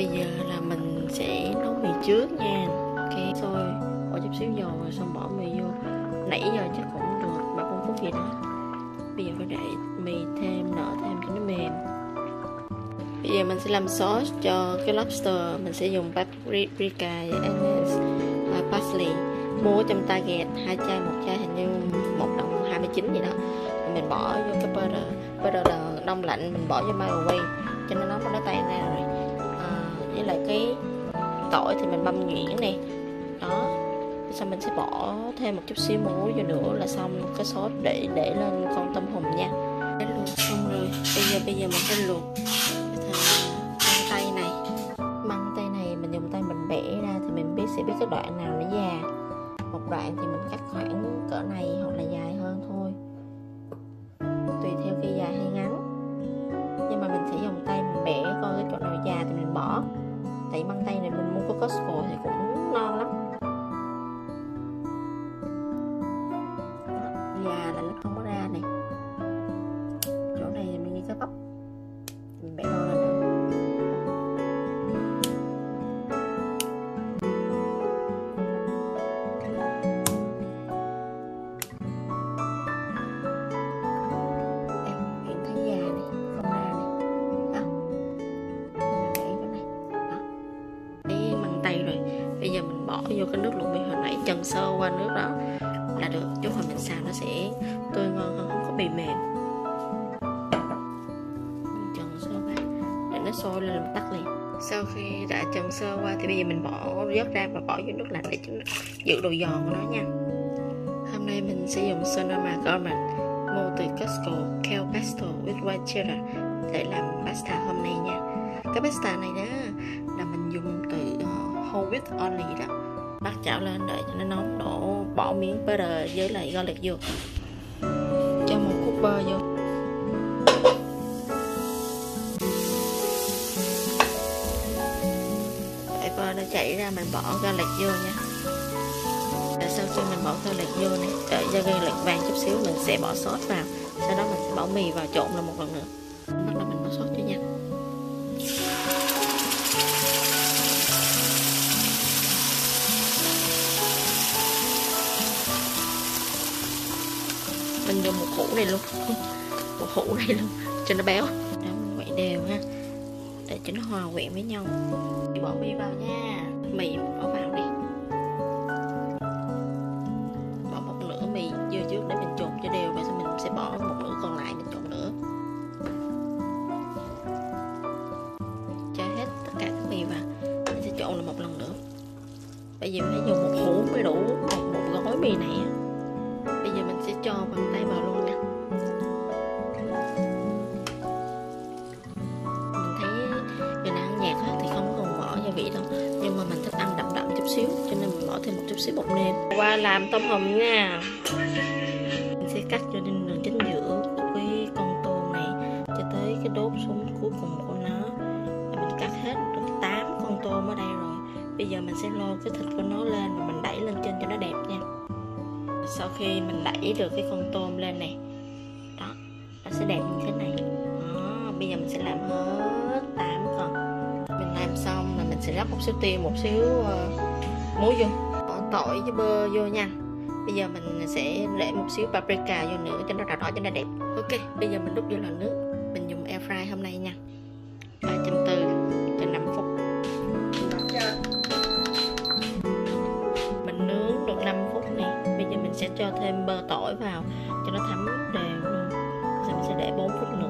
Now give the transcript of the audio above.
bây giờ là mình sẽ nấu mì trước nha. Ok sôi bỏ chút xíu dầu rồi xong bỏ mì vô. Nãy giờ chắc cũng được ba bốn phút gì đó. Bây giờ phải để mì thêm nở thêm cho nó mềm. Bây giờ mình sẽ làm sauce cho cái lobster. Mình sẽ dùng paprika anise uh, parsley. Mua trong Target hai chai một chai hình như một đồng 29 gì đó. Mình bỏ vô cái butter butter đông lạnh mình bỏ vô microwave cho nó nóng nó tan ra rồi cái tỏi thì mình băm nhuyễn nè. Đó. Xong mình sẽ bỏ thêm một chút xíu muối vô nữa là xong. Cái sốt để để lên con tôm hùm nha. Để luộc xong rồi. Bây giờ bây giờ mình sẽ luộc măng tay này. Măng tay này mình dùng tay mình bẻ ra thì mình biết sẽ biết cái đoạn nào nó già. Một đoạn thì mình cắt khoảng cỡ này. Cái nước luộc mì hồi nãy trần sơ qua nước đó là được. Chút hồi mình xào nó sẽ tươi ngon hơn không có bị mềm. Mình trần sơ qua để nó sôi lên mình tắt liền. Sau khi đã trần sơ qua thì bây giờ mình bỏ vớt ra và bỏ vô nước lạnh để cho giữ độ giòn của nó nha. Hôm nay mình sẽ dùng Sonoma Gourmet mua từ Costco kale pesto with white cheddar để làm pasta hôm nay nha. Cái pasta này đó là mình dùng từ uh, whole wheat only đó bắt chảo lên đợi cho nó nóng đổ bỏ miếng butter với lại garlic vô. Cho một cúc bơ vô. Để bơ nó chảy ra mình bỏ garlic vô nha. Để sau khi mình bỏ garlic vô này đợi cho garlic vàng chút xíu, mình sẽ bỏ sốt vào. Sau đó mình sẽ bỏ mì vào trộn lại một lần nữa. Bắt đầu mình bỏ sốt cho nha mình một hũ này luôn. Một hũ này luôn cho nó béo. Đó mình quậy đều ha. Để cho nó hòa quyện với nhau. Bỏ mì vào nha. Mì bỏ vào đi. Bỏ một nửa mì vô trước để mình trộn cho đều và sau mình sẽ bỏ một nửa còn lại mình trộn nữa. Cho hết tất cả các mì vào. Mình sẽ trộn lại một lần nữa. Bây giờ phải dùng một hũ mới đủ. Một, một gói mì này bây giờ mình sẽ cho vào xíu cho nên mình bỏ thêm một chút xíu bột nêm. Qua làm tôm hùm nha. Mình sẽ cắt cho đến đường chính giữa của cái con tôm này cho tới cái đốt xuống cuối cùng của nó. Và mình cắt hết được 8 con tôm ở đây rồi. Bây giờ mình sẽ lôi cái thịt của nó lên và mình đẩy lên trên cho nó đẹp nha. Sau khi mình đẩy được cái con tôm lên này đó nó sẽ đẹp như thế này. Đó bây giờ mình sẽ làm hết 8 con. Mình làm xong là mình sẽ rắc một xíu tiêu một xíu uh, muối vô. Bỏ tỏi với bơ vô nha. Bây giờ mình sẽ để một xíu paprika vô nữa cho nó đỏ đỏ cho nó đẹp. Ok bây giờ mình đút vô lò nước. Mình dùng air fry hôm nay nha. 340 cho 5 phút. Mình nướng được 5 phút này bây giờ mình sẽ cho thêm bơ tỏi vào cho nó thấm đều luôn. Rồi mình sẽ để 4 phút nữa